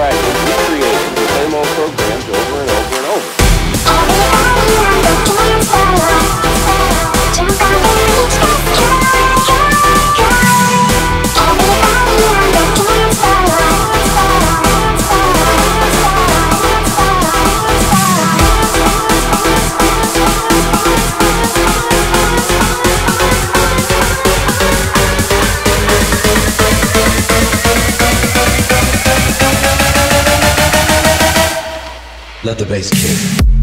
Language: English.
Rewriting, Let the bass kick.